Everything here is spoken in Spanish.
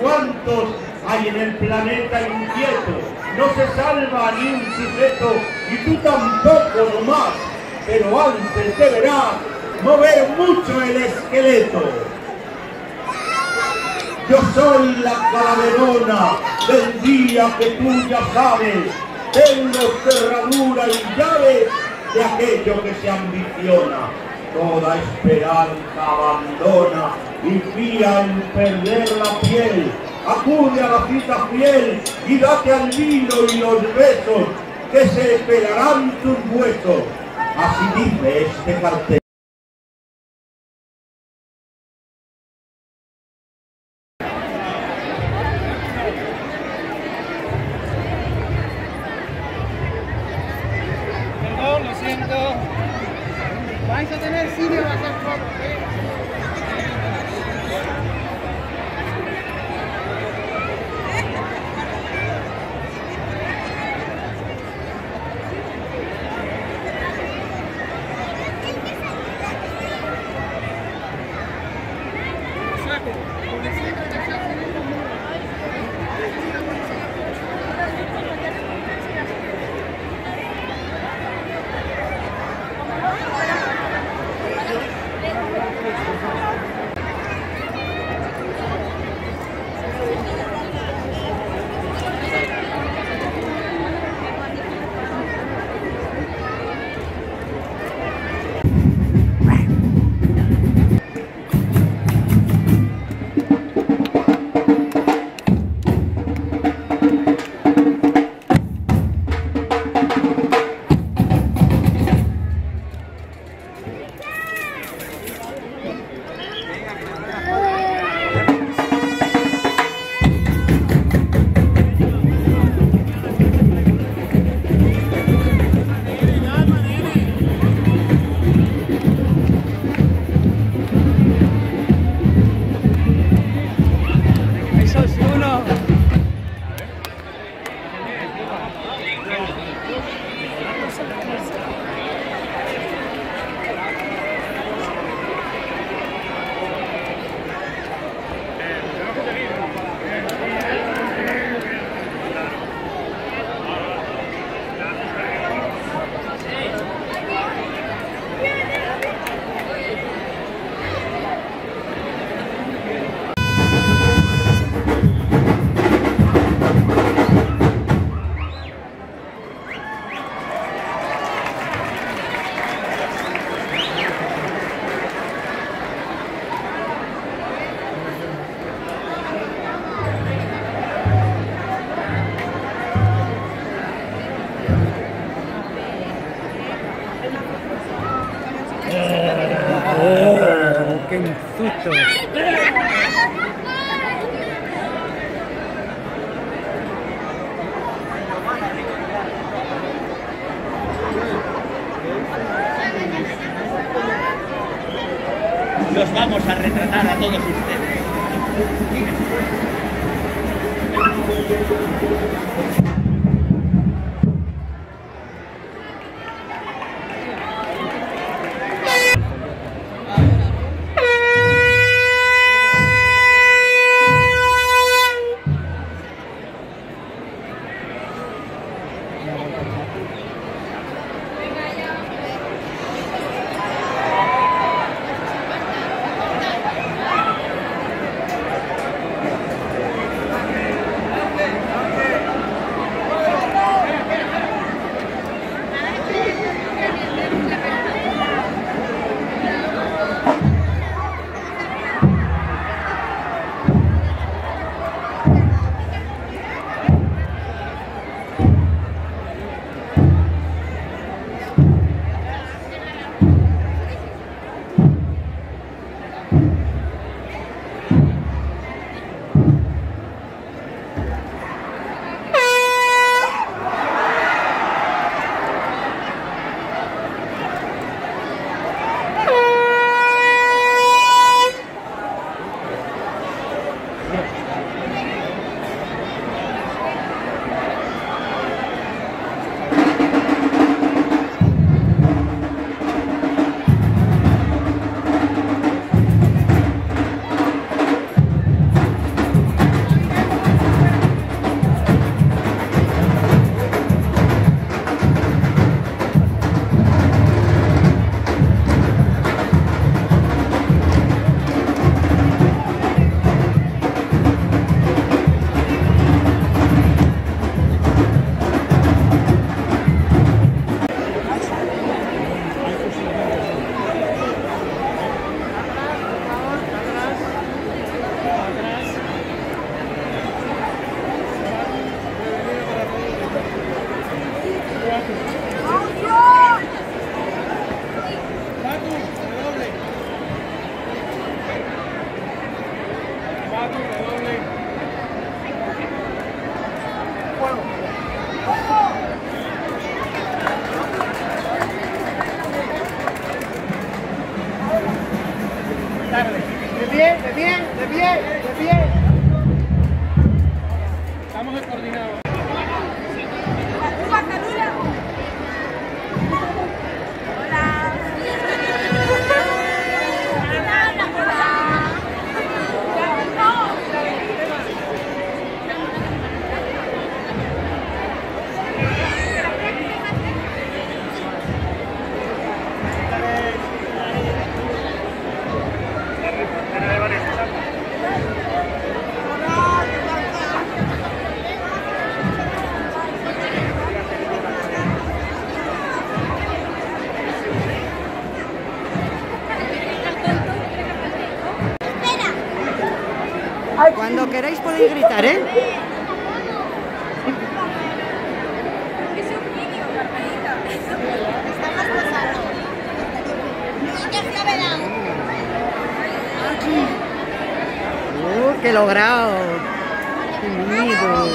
cuántos hay en el planeta inquieto. No se salva ni un sujeto y tú tampoco nomás, pero antes deberás mover mucho el esqueleto. Yo soy la calaverona del día que tú ya sabes. Tengo cerradura y llave de aquello que se ambiciona. Toda esperanza abandona fía en perder la piel. Acude a la cita fiel y date al vino y los besos que se pelarán tus huesos. Así dice este cartel. Perdón, lo siento. Vais a tener cine, va a ser Los vamos a retratar a todos ustedes. De pie, de pie, de pie, de pie. Queráis podéis gritar, ¿eh? ¡Uh, qué logrado! ¡Qué bonito!